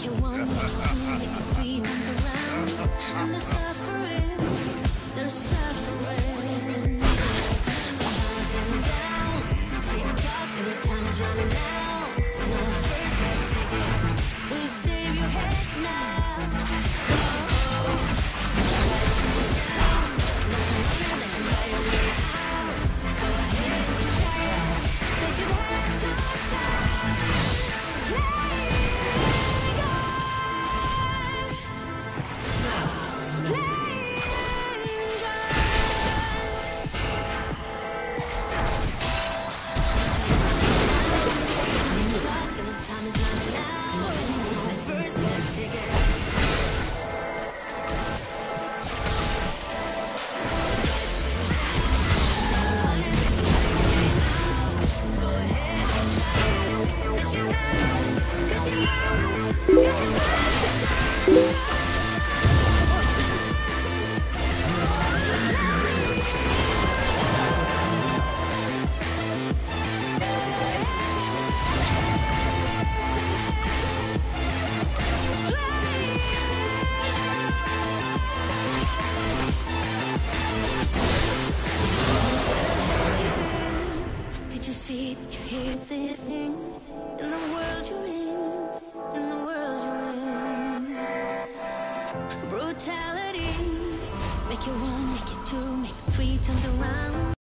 make you one, make you three times around. And they're suffering, they're suffering. Counting down, tick tock, every time is running out. No Time you hear the thing in the world you're in, in the world you're in? Brutality, make it one, make it two, make it three times around.